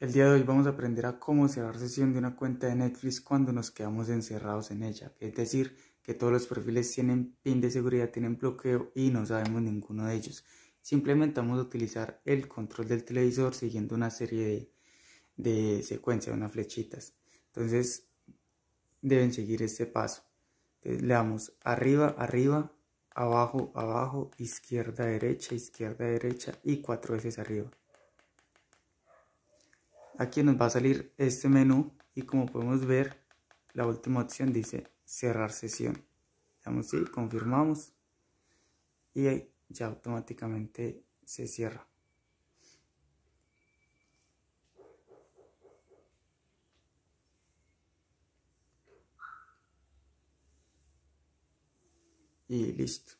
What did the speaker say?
El día de hoy vamos a aprender a cómo cerrar sesión de una cuenta de Netflix cuando nos quedamos encerrados en ella. Es decir, que todos los perfiles tienen pin de seguridad, tienen bloqueo y no sabemos ninguno de ellos. Simplemente vamos a utilizar el control del televisor siguiendo una serie de, de secuencias, unas flechitas. Entonces deben seguir este paso. Le damos arriba, arriba, abajo, abajo, izquierda, derecha, izquierda, derecha y cuatro veces arriba aquí nos va a salir este menú y como podemos ver la última opción dice cerrar sesión. Damos sí, confirmamos y ya automáticamente se cierra. Y listo